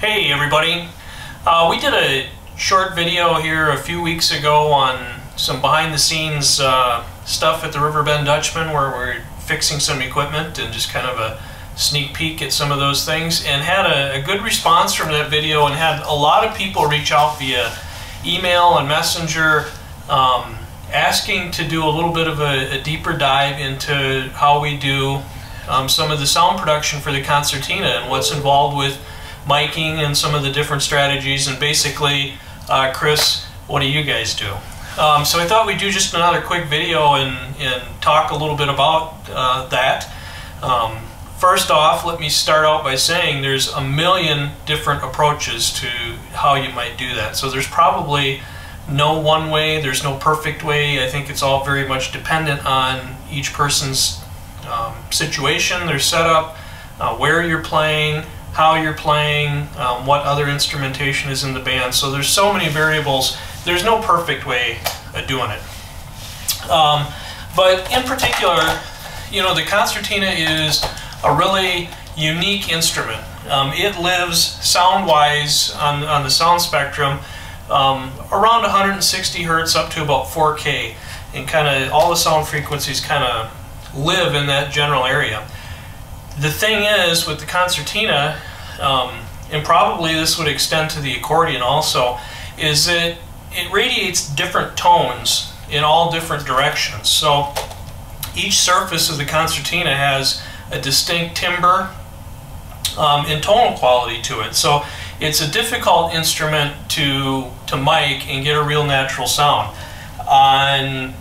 Hey everybody! Uh, we did a short video here a few weeks ago on some behind the scenes uh, stuff at the Riverbend Dutchmen where we're fixing some equipment and just kind of a sneak peek at some of those things and had a, a good response from that video and had a lot of people reach out via email and messenger um, asking to do a little bit of a, a deeper dive into how we do um, some of the sound production for the concertina and what's involved with miking and some of the different strategies. And basically uh, Chris what do you guys do? Um, so I thought we'd do just another quick video and, and talk a little bit about uh, that. Um, first off let me start out by saying there's a million different approaches to how you might do that. So there's probably no one way there's no perfect way. I think it's all very much dependent on each person's um, situation, their setup, uh, where you're playing, how you're playing, um, what other instrumentation is in the band. So there's so many variables. There's no perfect way of doing it. Um, but in particular, you know, the concertina is a really unique instrument. Um, it lives sound-wise on, on the sound spectrum um, around 160 hertz up to about 4K. And kind of all the sound frequencies kind of live in that general area. The thing is, with the concertina, um, and probably this would extend to the accordion also, is that it radiates different tones in all different directions. So each surface of the concertina has a distinct timbre um, and tonal quality to it. So it's a difficult instrument to, to mic and get a real natural sound. On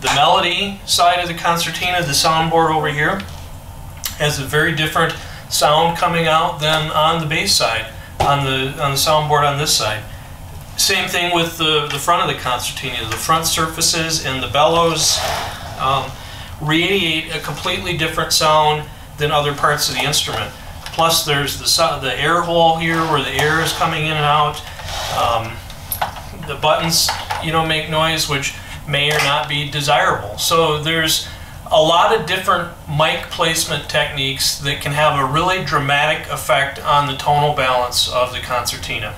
the melody side of the concertina, the soundboard over here, has a very different sound coming out than on the bass side, on the, on the soundboard on this side. Same thing with the, the front of the concertina. The front surfaces and the bellows um, radiate a completely different sound than other parts of the instrument. Plus there's the, the air hole here where the air is coming in and out. Um, the buttons, you know, make noise, which may or not be desirable. So there's a lot of different mic placement techniques that can have a really dramatic effect on the tonal balance of the concertina.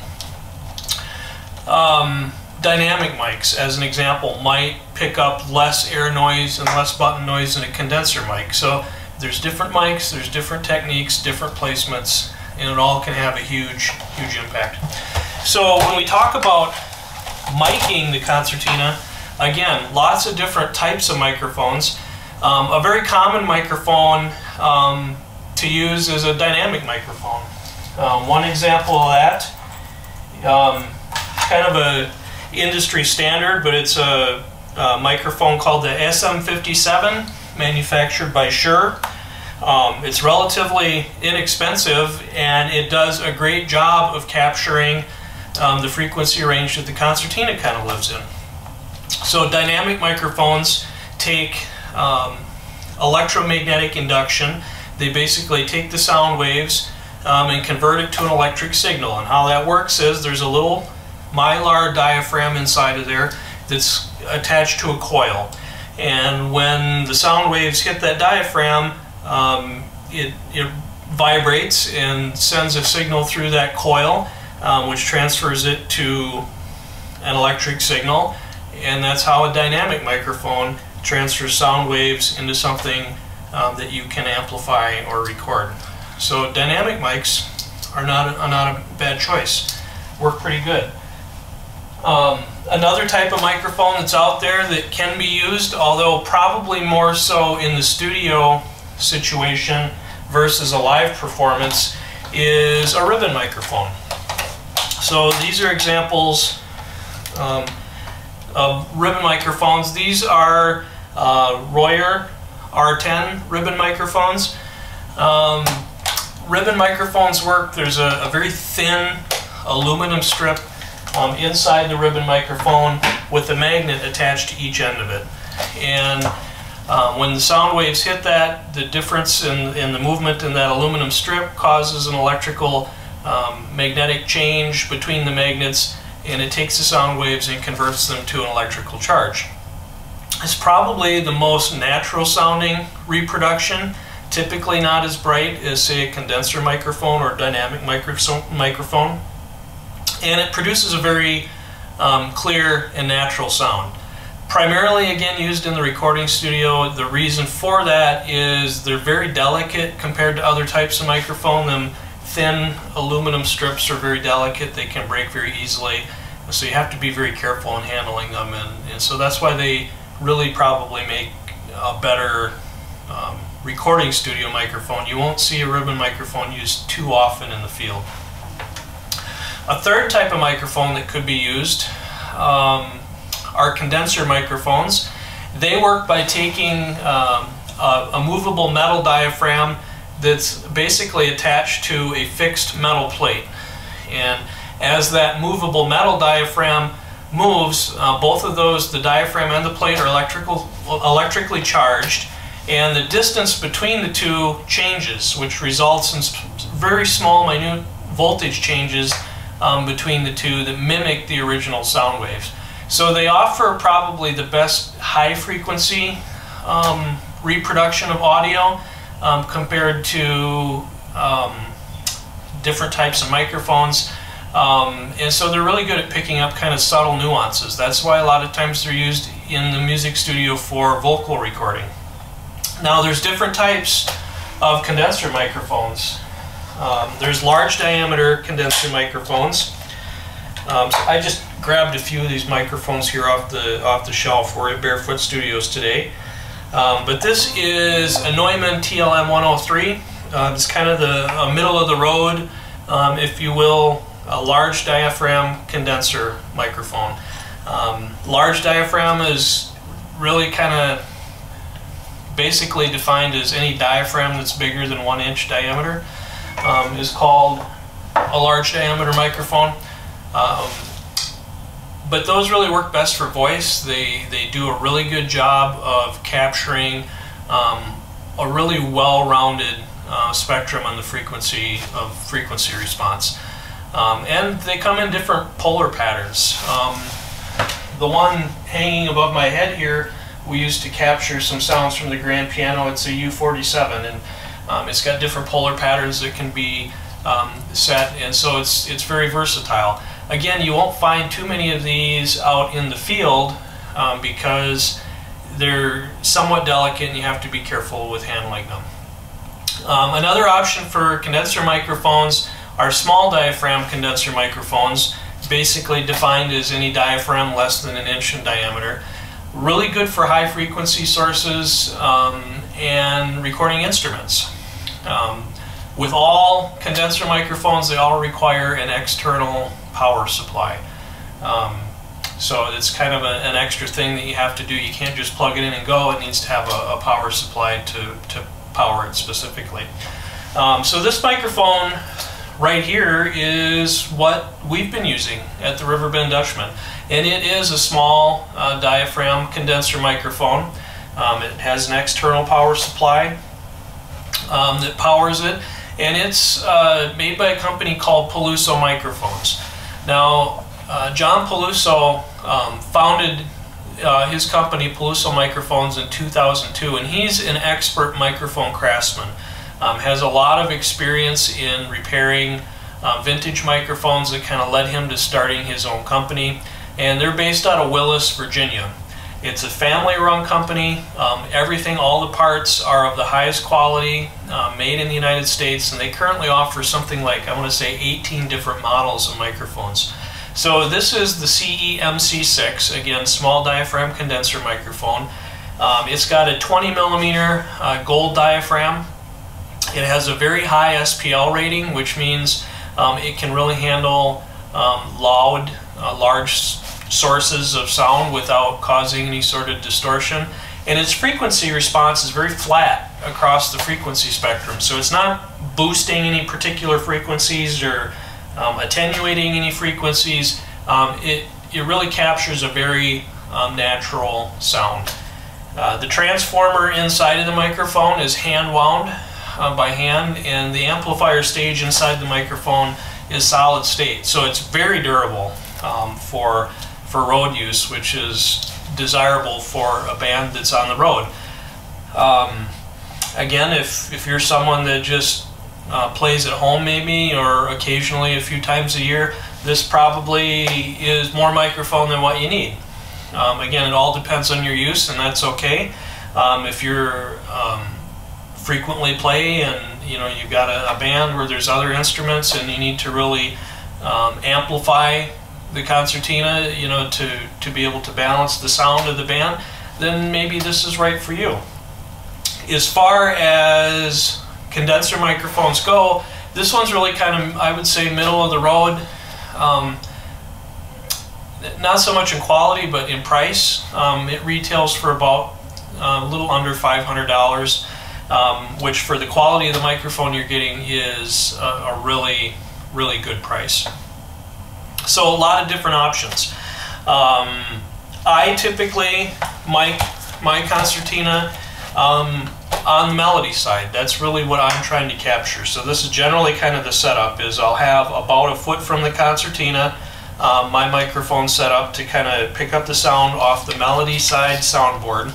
Um, dynamic mics, as an example, might pick up less air noise and less button noise than a condenser mic. So there's different mics, there's different techniques, different placements, and it all can have a huge, huge impact. So when we talk about miking the concertina, Again, lots of different types of microphones. Um, a very common microphone um, to use is a dynamic microphone. Um, one example of that, um, kind of a industry standard, but it's a, a microphone called the SM57, manufactured by Shure. Um, it's relatively inexpensive and it does a great job of capturing um, the frequency range that the concertina kind of lives in. So dynamic microphones take um, electromagnetic induction. They basically take the sound waves um, and convert it to an electric signal. And how that works is there's a little mylar diaphragm inside of there that's attached to a coil. And when the sound waves hit that diaphragm, um, it, it, vibrates and sends a signal through that coil, um, which transfers it to an electric signal and that's how a dynamic microphone transfers sound waves into something um, that you can amplify or record. So dynamic mics are not a, not a bad choice. Work pretty good. Um, another type of microphone that's out there that can be used, although probably more so in the studio situation versus a live performance, is a ribbon microphone. So these are examples um, of ribbon microphones. These are uh, Royer R10 ribbon microphones. Um, ribbon microphones work. There's a, a very thin aluminum strip um, inside the ribbon microphone with a magnet attached to each end of it. And um, when the sound waves hit that, the difference in, in the movement in that aluminum strip causes an electrical um, magnetic change between the magnets and it takes the sound waves and converts them to an electrical charge. It's probably the most natural sounding reproduction. Typically not as bright as say a condenser microphone or dynamic microphone. And it produces a very um, clear and natural sound. Primarily again used in the recording studio, the reason for that is they're very delicate compared to other types of microphone. Them thin aluminum strips are very delicate, they can break very easily, so you have to be very careful in handling them. And, and so that's why they really probably make a better um, recording studio microphone. You won't see a ribbon microphone used too often in the field. A third type of microphone that could be used um, are condenser microphones. They work by taking um, a, a, movable metal diaphragm that's basically attached to a fixed metal plate. And as that movable metal diaphragm moves, uh, both of those, the diaphragm and the plate, are electrical, electrically charged, and the distance between the two changes, which results in very small, minute voltage changes um, between the two that mimic the original sound waves. So they offer probably the best high frequency um, reproduction of audio um, compared to um, different types of microphones. Um, and so they're really good at picking up kind of subtle nuances. That's why a lot of times they're used in the music studio for vocal recording. Now there's different types of condenser microphones. Um, there's large diameter condenser microphones. Um, so I just grabbed a few of these microphones here off the off the shelf. We're at Barefoot Studios today. Um, but this is a Neumann TLM 103. Uh, it's kind of the middle of the road, um, if you will, a large diaphragm condenser microphone. Um, large diaphragm is really kind of basically defined as any diaphragm that's bigger than one inch diameter um, is called a large diameter microphone. Um, but those really work best for voice. They, they do a really good job of capturing um, a really well-rounded uh, spectrum on the frequency of frequency response. Um, and they come in different polar patterns. Um, the one hanging above my head here, we used to capture some sounds from the grand piano. It's a U47, and um, it's got different polar patterns that can be um, set, and so it's, it's very versatile. Again, you won't find too many of these out in the field um, because they're somewhat delicate and you have to be careful with handling them. Um, another option for condenser microphones are small diaphragm condenser microphones, basically defined as any diaphragm less than an inch in diameter. Really good for high frequency sources um, and recording instruments. Um, with all condenser microphones, they all require an external power supply. Um, so it's kind of a, an extra thing that you have to do. You can't just plug it in and go. It needs to have a, a power supply to, to power it specifically. Um, so this microphone right here is what we've been using at the Riverbend Dutchmen. And it is a small uh, diaphragm condenser microphone. Um, it has an external power supply um, that powers it. And it's uh, made by a company called Peluso Microphones. Now, uh, John Peluso um, founded uh, his company, Peluso Microphones, in 2002, and he's an expert microphone craftsman. Um, has a lot of experience in repairing uh, vintage microphones that kind of led him to starting his own company. And they're based out of Willis, Virginia. It's a family-run company. Um, everything, all the parts are of the highest quality, uh, made in the United States, and they currently offer something like, I want to say, 18 different models of microphones. So this is the CE-MC6, again, small diaphragm condenser microphone. Um, it's got a 20 millimeter uh, gold diaphragm. It has a very high SPL rating, which means um, it can really handle um, loud, uh, large sources of sound without causing any sort of distortion. And its frequency response is very flat across the frequency spectrum. So it's not boosting any particular frequencies or um, attenuating any frequencies. Um, it, it really captures a very um, natural sound. Uh, the transformer inside of the microphone is hand wound uh, by hand and the amplifier stage inside the microphone is solid state. So it's very durable um, for for road use, which is desirable for a band that's on the road. Um, again, if, if you're someone that just uh, plays at home maybe or occasionally a few times a year, this probably is more microphone than what you need. Um, again, it all depends on your use and that's okay. Um, if you're um, frequently play and you know you've got a, a, band where there's other instruments and you need to really um, amplify the concertina, you know, to, to be able to balance the sound of the band, then maybe this is right for you. As far as condenser microphones go, this one's really kind of, I would say, middle of the road. Um, not so much in quality, but in price. Um, it retails for about uh, a little under $500, um, which for the quality of the microphone you're getting is a, a really, really good price. So a lot of different options. Um, I typically mic my concertina um, on the melody side. That's really what I'm trying to capture. So this is generally kind of the setup is I'll have about a foot from the concertina um, my microphone set up to kind of pick up the sound off the melody side soundboard.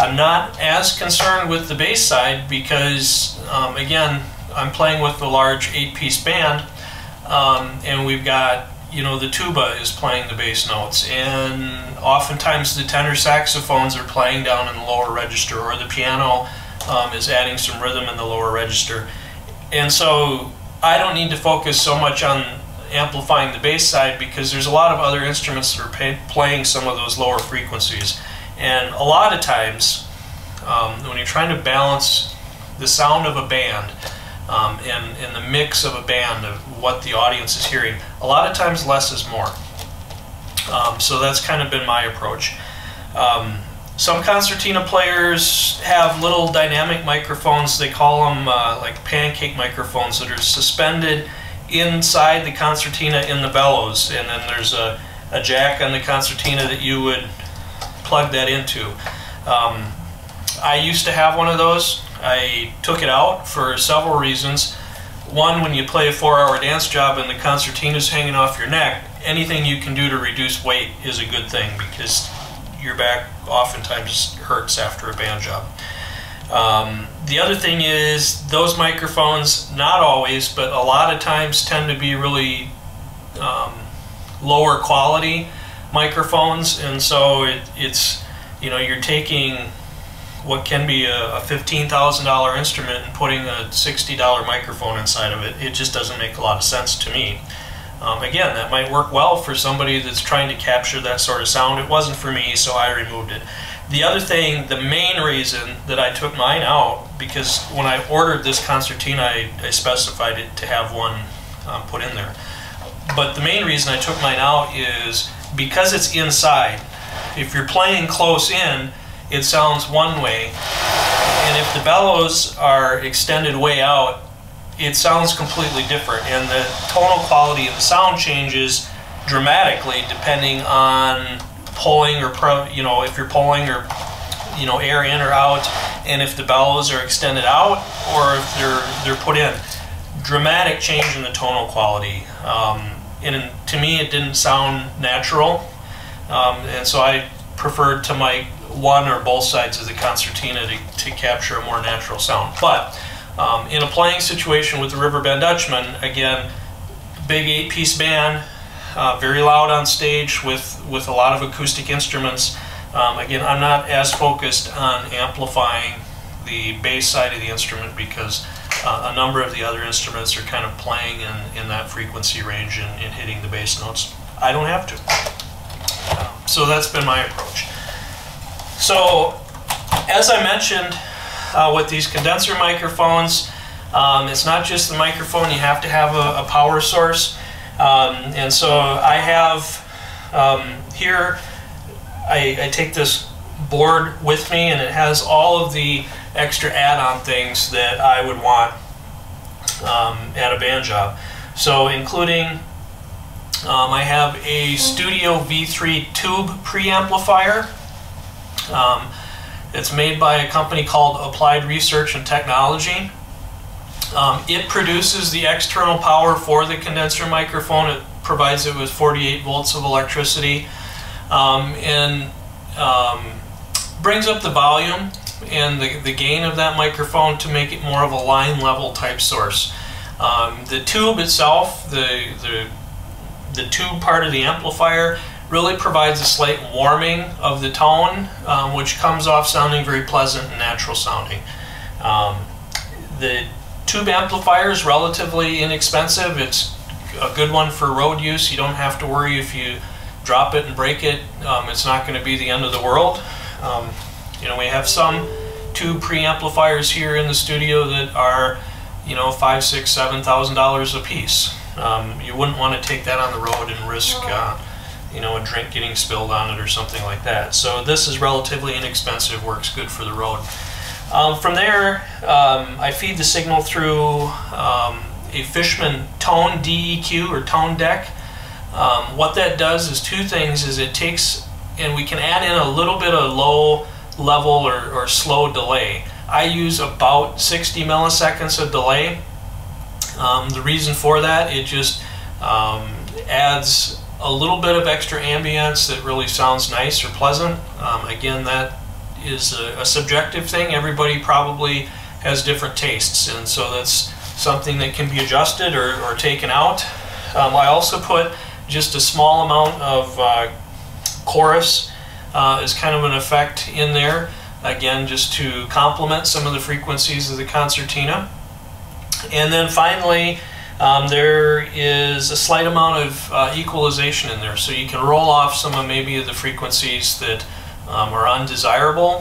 I'm not as concerned with the bass side because um, again I'm playing with the large eight piece band um, and we've got you know, the tuba is playing the bass notes, and oftentimes the tenor saxophones are playing down in the lower register, or the piano um, is adding some rhythm in the lower register. And so I don't need to focus so much on amplifying the bass side because there's a lot of other instruments that are playing some of those lower frequencies. And a lot of times, um, when you're trying to balance the sound of a band, um, and, and the mix of a band of what the audience is hearing. A lot of times less is more. Um, so that's kind of been my approach. Um, some concertina players have little dynamic microphones. They call them uh, like pancake microphones that are suspended inside the concertina in the bellows. And then there's a, a jack on the concertina that you would plug that into. Um, I used to have one of those. I took it out for several reasons. One, when you play a four-hour dance job and the concertina's hanging off your neck, anything you can do to reduce weight is a good thing because your back oftentimes hurts after a band job. Um, the other thing is those microphones, not always, but a lot of times tend to be really um, lower quality microphones, and so it, it's you know you're taking what can be a, a $15,000 instrument and putting a $60 microphone inside of it, it just doesn't make a lot of sense to me. Um, again, that might work well for somebody that's trying to capture that sort of sound. It wasn't for me, so I removed it. The other thing, the main reason that I took mine out, because when I ordered this concertina, I, I specified it to have one um, put in there. But the main reason I took mine out is because it's inside. If you're playing close in, it sounds one way. And if the bellows are extended way out, it sounds completely different. And the tonal quality of the sound changes dramatically depending on pulling or, pro, you know, if you're pulling or, you know, air in or out, and if the bellows are extended out or if they're, they're put in. Dramatic change in the tonal quality. Um, and to me, it didn't sound natural. Um, and so I preferred to mic one or both sides of the concertina to, to capture a more natural sound. But um, in a playing situation with the Riverbend Dutchmen, again, big eight-piece band, uh, very loud on stage with, with a lot of acoustic instruments. Um, again, I'm not as focused on amplifying the bass side of the instrument because uh, a number of the other instruments are kind of playing in, in that frequency range and, and hitting the bass notes. I don't have to. Um, so that's been my approach. So, as I mentioned uh, with these condenser microphones, um, it's not just the microphone, you have to have a, a power source. Um, and so I have um, here, I, I, take this board with me and it has all of the extra add-on things that I would want um, at a band job. So including, um, I have a Studio V3 tube preamplifier um, it's made by a company called Applied Research and Technology. Um, it produces the external power for the condenser microphone. It provides it with 48 volts of electricity um, and um, brings up the volume and the, the gain of that microphone to make it more of a line level type source. Um, the tube itself, the, the, the tube part of the amplifier, really provides a slight warming of the tone, um, which comes off sounding very pleasant and natural sounding. Um, the tube amplifier is relatively inexpensive. It's a good one for road use. You don't have to worry if you drop it and break it. Um, it's not going to be the end of the world. You know, we have some tube preamplifiers here in the studio that are, you know, five, six, seven thousand dollars a piece. Um, you wouldn't want to take that on the road and risk, uh, you know, a drink getting spilled on it or something like that. So this is relatively inexpensive, works good for the road. Um, from there, um, I feed the signal through um, a Fishman ToneDEQ or tone deck. Um, what that does is two things is it takes and we can add in a little bit of low level or, or slow delay. I use about 60 milliseconds of delay. Um, the reason for that, it just um, adds a little bit of extra ambience that really sounds nice or pleasant. Um, again, that is a, a, subjective thing. Everybody probably has different tastes, and so that's something that can be adjusted or, or taken out. Um, I also put just a small amount of uh, chorus uh, as kind of an effect in there. Again, just to complement some of the frequencies of the concertina. And then finally, um, there is a slight amount of uh, equalization in there. So you can roll off some of maybe the frequencies that um, are undesirable.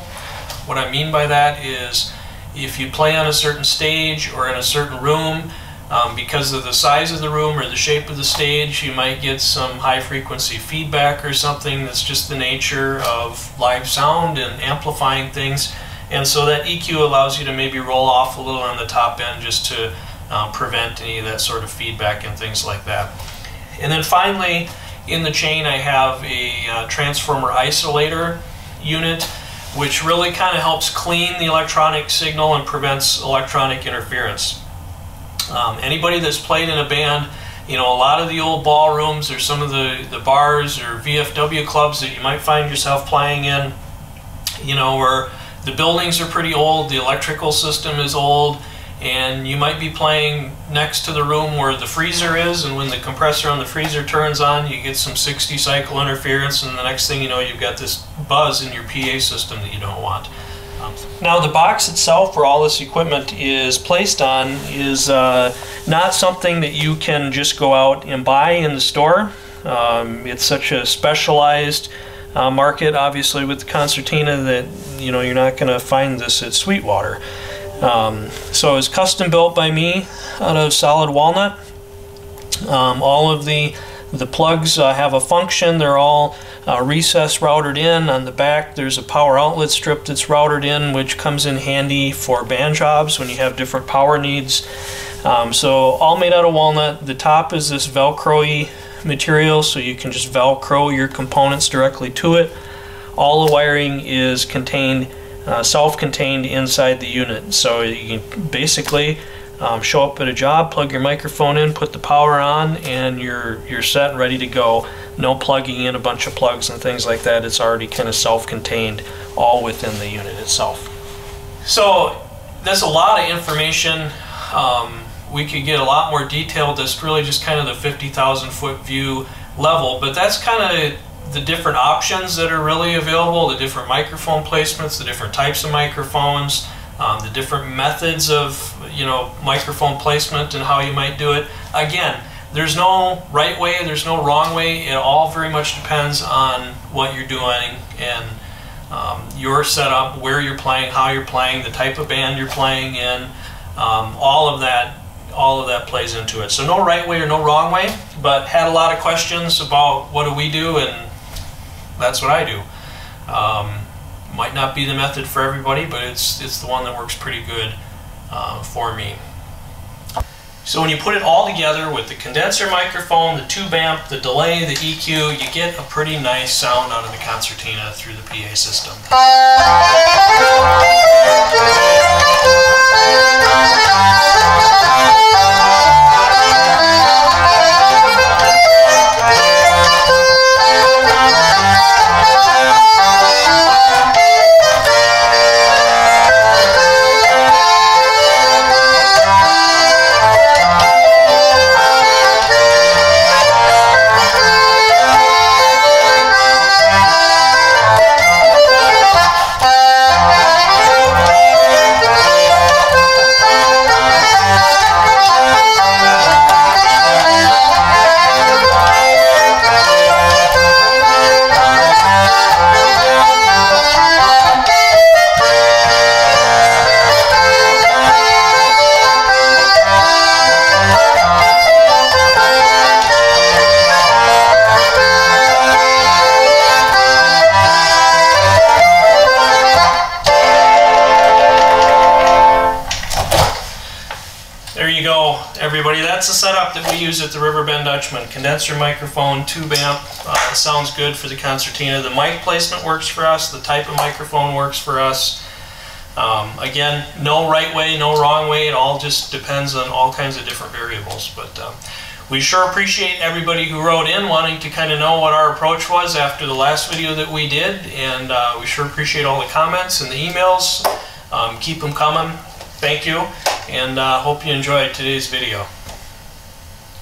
What I mean by that is if you play on a certain stage or in a certain room, um, because of the size of the room or the shape of the stage, you might get some high frequency feedback or something that's just the nature of live sound and amplifying things. And so that EQ allows you to maybe roll off a little on the top end just to uh, prevent any of that sort of feedback and things like that. And then finally, in the chain, I have a uh, transformer isolator unit, which really kind of helps clean the electronic signal and prevents electronic interference. Um, anybody that's played in a band, you know, a lot of the old ballrooms or some of the, the bars or VFW clubs that you might find yourself playing in, you know, where the buildings are pretty old, the electrical system is old, and you might be playing next to the room where the freezer is and when the compressor on the freezer turns on you get some 60 cycle interference and the next thing you know you've got this buzz in your PA system that you don't want. Now the box itself where all this equipment is placed on is uh, not something that you can just go out and buy in the store. Um, it's such a specialized uh, market obviously with the concertina that you know you're not going to find this at Sweetwater. Um, so it's custom built by me out of solid walnut. Um, all of the the plugs uh, have a function. They're all uh, recess routed in. On the back, there's a power outlet strip that's routed in, which comes in handy for band jobs when you have different power needs. Um, so all made out of walnut. The top is this Velcro-y material, so you can just Velcro your components directly to it. All the wiring is contained, uh, self-contained inside the unit. So you can basically um, show up at a job, plug your microphone in, put the power on, and you're you're set and ready to go. No plugging in a bunch of plugs and things like that. It's already kind of self-contained, all within the unit itself. So that's a lot of information. Um, we could get a lot more detailed. That's really just kind of the 50,000 foot view level, but that's kind of the different options that are really available, the different microphone placements, the different types of microphones, um, the different methods of you know microphone placement and how you might do it. Again, there's no right way, there's no wrong way. It all very much depends on what you're doing and um, your setup, where you're playing, how you're playing, the type of band you're playing in. Um, all of that, all of that plays into it. So no right way or no wrong way. But had a lot of questions about what do we do, and that's what I do. Um, might not be the method for everybody, but it's, it's the one that works pretty good uh, for me. So when you put it all together with the condenser microphone, the tube amp, the delay, the EQ, you get a pretty nice sound out of the concertina through the PA system. that's the setup that we use at the Riverbend Dutchmen. Condenser microphone, tube amp, uh, sounds good for the concertina. The mic placement works for us, the type of microphone works for us. Um, again, no right way, no wrong way, it all just depends on all kinds of different variables. But um, we sure appreciate everybody who wrote in wanting to kind of know what our approach was after the last video that we did. And uh, we sure appreciate all the comments and the emails. Um, keep them coming. Thank you. And uh, hope you enjoyed today's video.